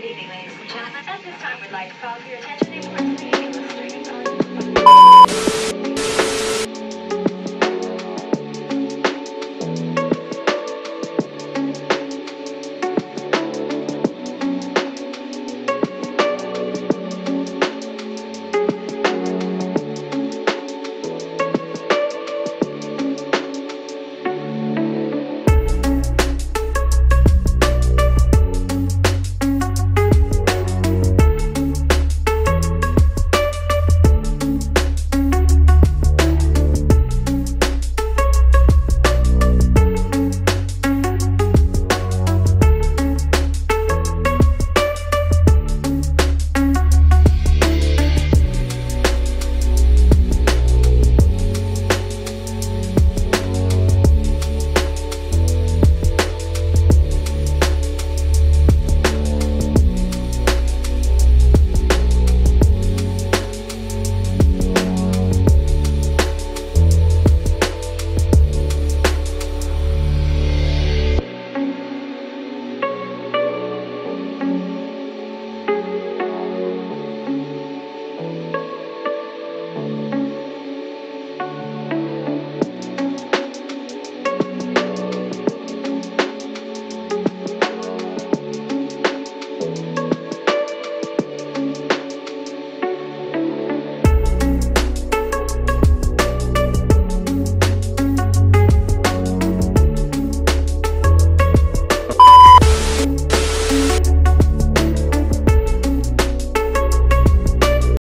Good evening, ladies and gentlemen. At this time, we'd like to call for your attention.